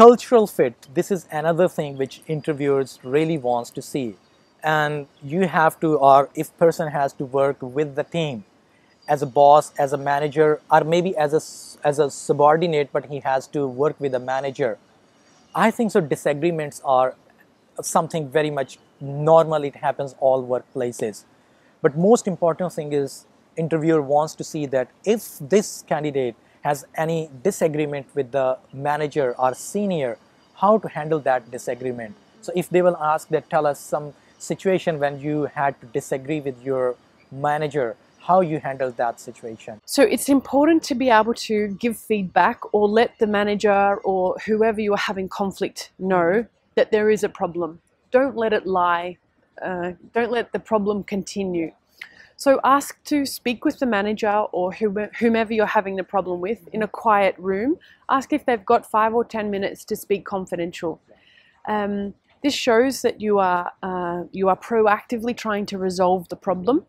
cultural fit, this is another thing which interviewers really wants to see. And you have to, or if person has to work with the team as a boss, as a manager, or maybe as a, as a subordinate, but he has to work with a manager. I think so disagreements are something very much normal. It happens all workplaces. But most important thing is interviewer wants to see that if this candidate has any disagreement with the manager or senior, how to handle that disagreement. So if they will ask that tell us some situation when you had to disagree with your manager, how you handle that situation. So it's important to be able to give feedback or let the manager or whoever you're having conflict know that there is a problem. Don't let it lie. Uh, don't let the problem continue. So ask to speak with the manager or whomever you're having the problem with in a quiet room. Ask if they've got five or ten minutes to speak confidential. Um, this shows that you are uh, you are proactively trying to resolve the problem.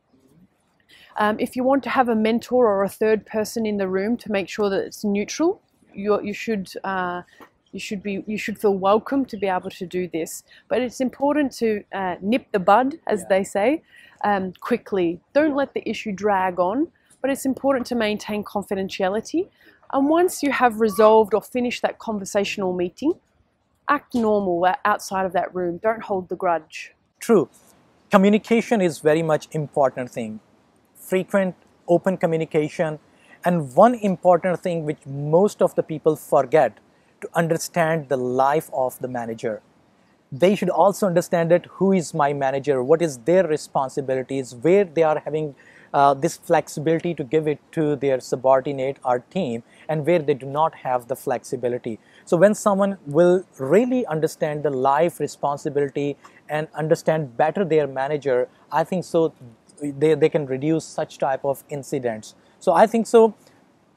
Um, if you want to have a mentor or a third person in the room to make sure that it's neutral, you, you should uh, you should be you should feel welcome to be able to do this. But it's important to uh, nip the bud, as yeah. they say, um, quickly. Don't let the issue drag on, but it's important to maintain confidentiality. And once you have resolved or finished that conversational meeting, act normal outside of that room. Don't hold the grudge. True. Communication is very much important thing. Frequent open communication and one important thing which most of the people forget to understand the life of the manager they should also understand that who is my manager, what is their responsibilities, where they are having uh, this flexibility to give it to their subordinate or team, and where they do not have the flexibility. So when someone will really understand the life responsibility and understand better their manager, I think so they, they can reduce such type of incidents. So I think so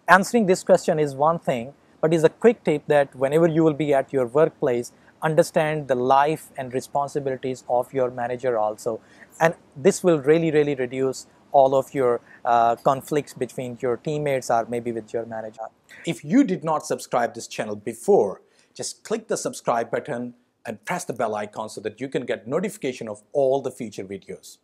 answering this question is one thing, but is a quick tip that whenever you will be at your workplace, understand the life and responsibilities of your manager also. And this will really, really reduce all of your uh, conflicts between your teammates or maybe with your manager. If you did not subscribe this channel before, just click the subscribe button and press the bell icon so that you can get notification of all the future videos.